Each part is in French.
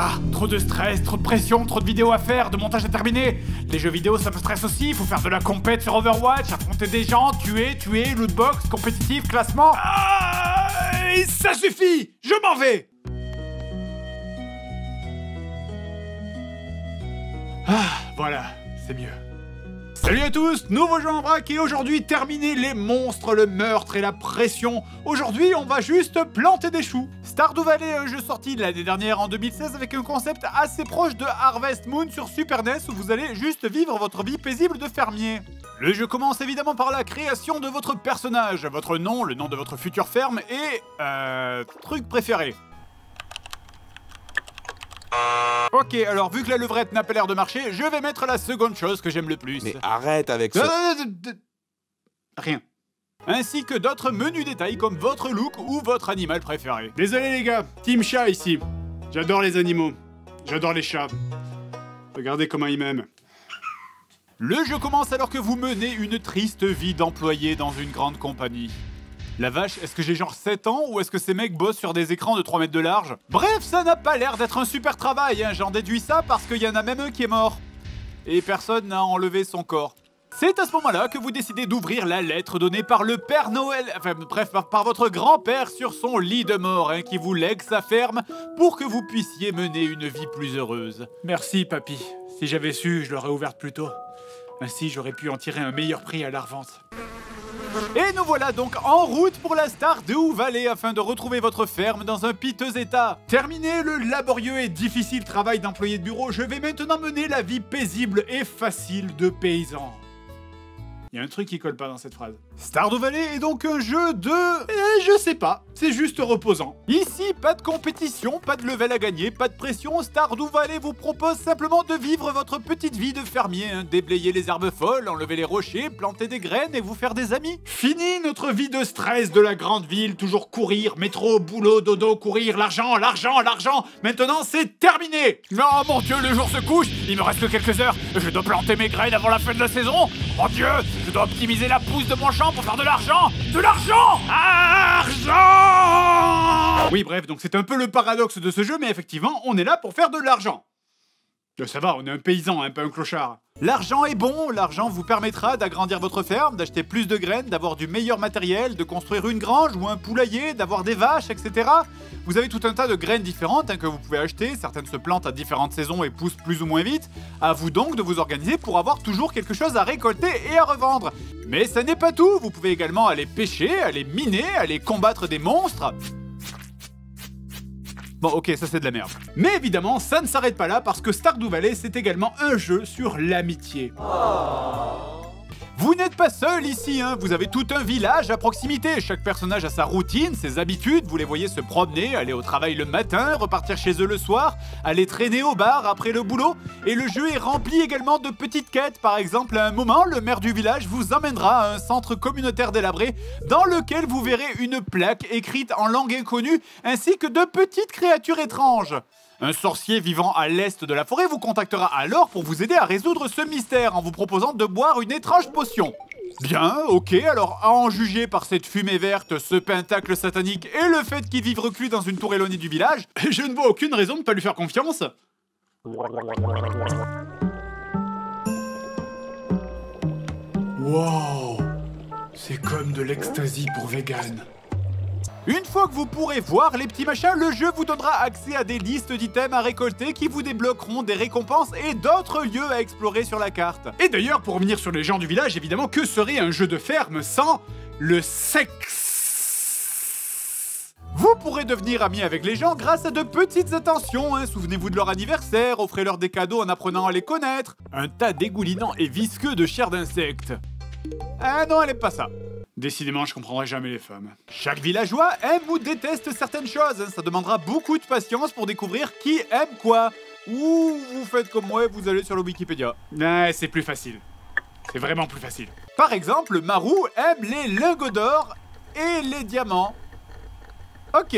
Ah, trop de stress, trop de pression, trop de vidéos à faire, de montage à terminer. Les jeux vidéo, ça me stresse aussi. Faut faire de la compète sur Overwatch, affronter des gens, tuer, tuer, lootbox, compétitif, classement. Ah, ça suffit Je m'en vais Ah, voilà, c'est mieux. Salut à tous, nouveau jeu en vrac et aujourd'hui terminer les monstres, le meurtre et la pression. Aujourd'hui on va juste planter des choux. Stardew Valley, un jeu sorti l'année dernière en 2016 avec un concept assez proche de Harvest Moon sur Super NES où vous allez juste vivre votre vie paisible de fermier. Le jeu commence évidemment par la création de votre personnage, votre nom, le nom de votre future ferme et... Euh... truc préféré. Ok, alors vu que la levrette n'a pas l'air de marcher, je vais mettre la seconde chose que j'aime le plus. Mais arrête avec ça. Rien. Ainsi que d'autres menus détails comme votre look ou votre animal préféré. Désolé les gars, Team Chat ici. J'adore les animaux. J'adore les chats. Regardez comment ils m'aiment. Le jeu commence alors que vous menez une triste vie d'employé dans une grande compagnie. La vache, est-ce que j'ai genre 7 ans ou est-ce que ces mecs bossent sur des écrans de 3 mètres de large? Bref, ça n'a pas l'air d'être un super travail, hein. j'en déduis ça parce qu'il y en a même un qui est mort. Et personne n'a enlevé son corps. C'est à ce moment-là que vous décidez d'ouvrir la lettre donnée par le Père Noël, enfin bref, par, par votre grand-père sur son lit de mort, hein, qui vous lègue sa ferme pour que vous puissiez mener une vie plus heureuse. Merci, papy. Si j'avais su, je l'aurais ouverte plus tôt. Ainsi, j'aurais pu en tirer un meilleur prix à la revente. Et nous voilà donc en route pour la Stardew Valley afin de retrouver votre ferme dans un piteux état. Terminé le laborieux et difficile travail d'employé de bureau, je vais maintenant mener la vie paisible et facile de paysan. Il y a un truc qui colle pas dans cette phrase. Stardew Valley est donc un jeu de... Eh, je sais pas, c'est juste reposant. Ici, pas de compétition, pas de level à gagner, pas de pression, Stardew Valley vous propose simplement de vivre votre petite vie de fermier, hein. déblayer les herbes folles, enlever les rochers, planter des graines et vous faire des amis. Fini notre vie de stress de la grande ville, toujours courir, métro, boulot, dodo, courir, l'argent, l'argent, l'argent. Maintenant, c'est terminé. Oh mon dieu, le jour se couche, il me reste que quelques heures, je dois planter mes graines avant la fin de la saison. Mon dieu, je dois optimiser la pousse de mon champ pour faire de l'argent De l'argent Argent Oui, bref, donc c'est un peu le paradoxe de ce jeu, mais effectivement, on est là pour faire de l'argent. Ça va, on est un paysan, un peu un clochard. L'argent est bon, l'argent vous permettra d'agrandir votre ferme, d'acheter plus de graines, d'avoir du meilleur matériel, de construire une grange ou un poulailler, d'avoir des vaches, etc. Vous avez tout un tas de graines différentes hein, que vous pouvez acheter, certaines se plantent à différentes saisons et poussent plus ou moins vite. À vous donc de vous organiser pour avoir toujours quelque chose à récolter et à revendre. Mais ça n'est pas tout, vous pouvez également aller pêcher, aller miner, aller combattre des monstres. Bon, ok, ça c'est de la merde. Mais évidemment, ça ne s'arrête pas là parce que Stardew Valley, c'est également un jeu sur l'amitié. Vous n'êtes pas seul ici, hein. vous avez tout un village à proximité. Chaque personnage a sa routine, ses habitudes. Vous les voyez se promener, aller au travail le matin, repartir chez eux le soir, aller traîner au bar après le boulot. Et le jeu est rempli également de petites quêtes. Par exemple, à un moment, le maire du village vous emmènera à un centre communautaire délabré dans lequel vous verrez une plaque écrite en langue inconnue ainsi que de petites créatures étranges. Un sorcier vivant à l'est de la forêt vous contactera alors pour vous aider à résoudre ce mystère en vous proposant de boire une étrange potion. Bien, ok, alors à en juger par cette fumée verte, ce pentacle satanique et le fait qu'il vive reclus dans une tour éloignée du village, je ne vois aucune raison de ne pas lui faire confiance. Wow, c'est comme de l'ecstasy pour vegan. Une fois que vous pourrez voir les petits machins, le jeu vous donnera accès à des listes d'items à récolter qui vous débloqueront des récompenses et d'autres lieux à explorer sur la carte. Et d'ailleurs, pour revenir sur les gens du village, évidemment, que serait un jeu de ferme sans le sexe? Vous pourrez devenir ami avec les gens grâce à de petites attentions. hein. Souvenez-vous de leur anniversaire, offrez-leur des cadeaux en apprenant à les connaître. Un tas dégoulinant et visqueux de chair d'insectes. Ah non, elle aime pas ça. Décidément, je comprendrai jamais les femmes. Chaque villageois aime ou déteste certaines choses. Ça demandera beaucoup de patience pour découvrir qui aime quoi. Ou vous faites comme moi, vous allez sur le Wikipédia. Ouais, c'est plus facile. C'est vraiment plus facile. Par exemple, Marou aime les lingots d'or et les diamants. Ok.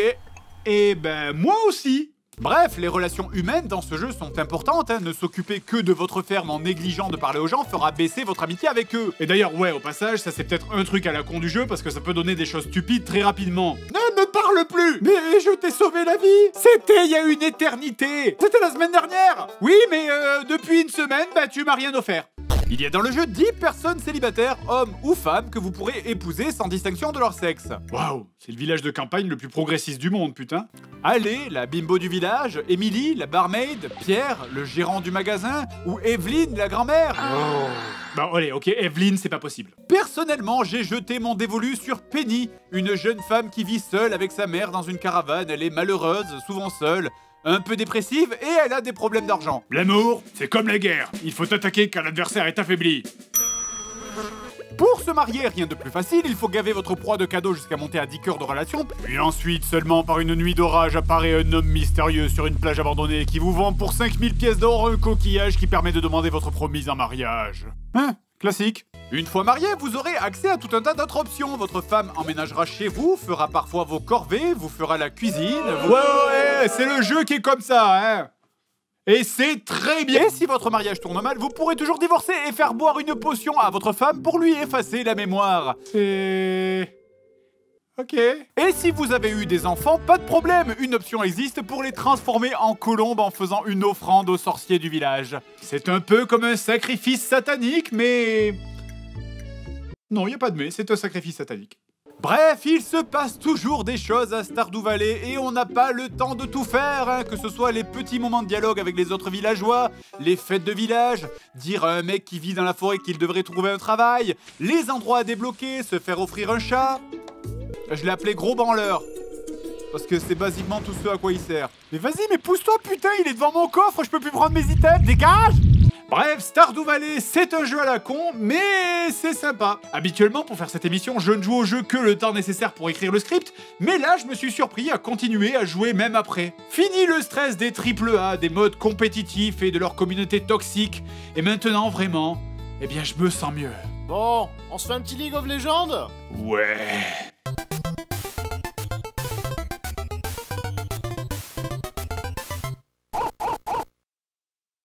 Et ben moi aussi. Bref, les relations humaines dans ce jeu sont importantes, hein. ne s'occuper que de votre ferme en négligeant de parler aux gens fera baisser votre amitié avec eux. Et d'ailleurs, ouais, au passage, ça c'est peut-être un truc à la con du jeu parce que ça peut donner des choses stupides très rapidement. Ne me parle plus Mais je t'ai sauvé la vie C'était il y a une éternité C'était la semaine dernière Oui, mais euh, depuis une semaine, bah tu m'as rien offert. Il y a dans le jeu 10 personnes célibataires, hommes ou femmes, que vous pourrez épouser sans distinction de leur sexe. Waouh, c'est le village de campagne le plus progressiste du monde, putain. Allez, la bimbo du village, Émilie, la barmaid, Pierre, le gérant du magasin, ou Evelyne, la grand-mère. Oh. Bon, allez, ok, Evelyne, c'est pas possible. Personnellement, j'ai jeté mon dévolu sur Penny, une jeune femme qui vit seule avec sa mère dans une caravane. Elle est malheureuse, souvent seule un peu dépressive et elle a des problèmes d'argent. L'amour, c'est comme la guerre. Il faut attaquer quand l'adversaire est affaibli. Pour se marier, rien de plus facile, il faut gaver votre proie de cadeaux jusqu'à monter à 10 cœurs de relation. Puis ensuite, seulement par une nuit d'orage, apparaît un homme mystérieux sur une plage abandonnée qui vous vend pour 5000 pièces d'or un coquillage qui permet de demander votre promise en mariage. Hein? Classique. Une fois marié, vous aurez accès à tout un tas d'autres options. Votre femme emménagera chez vous, fera parfois vos corvées, vous fera la cuisine. Ouais, ouais, c'est le jeu qui est comme ça, hein. Et c'est très bien. Et si votre mariage tourne mal, vous pourrez toujours divorcer et faire boire une potion à votre femme pour lui effacer la mémoire. C'est... Ok. Et si vous avez eu des enfants, pas de problème, une option existe pour les transformer en colombes en faisant une offrande aux sorciers du village. C'est un peu comme un sacrifice satanique, mais... Non, il a pas de mais, c'est un sacrifice satanique. Bref, il se passe toujours des choses à Stardew Valley et on n'a pas le temps de tout faire, hein, que ce soit les petits moments de dialogue avec les autres villageois, les fêtes de village, dire à un mec qui vit dans la forêt qu'il devrait trouver un travail, les endroits à débloquer, se faire offrir un chat. Je l'ai appelé gros branleur. Parce que c'est basiquement tout ce à quoi il sert. Mais vas-y, mais pousse-toi, putain, il est devant mon coffre, je peux plus prendre mes items, dégage Bref, Stardew Valley, c'est un jeu à la con, mais c'est sympa. Habituellement, pour faire cette émission, je ne joue au jeu que le temps nécessaire pour écrire le script, mais là, je me suis surpris à continuer à jouer même après. Fini le stress des AAA, des modes compétitifs et de leur communauté toxique, et maintenant, vraiment, eh bien, je me sens mieux. Bon, on se fait un petit League of Legends? Ouais.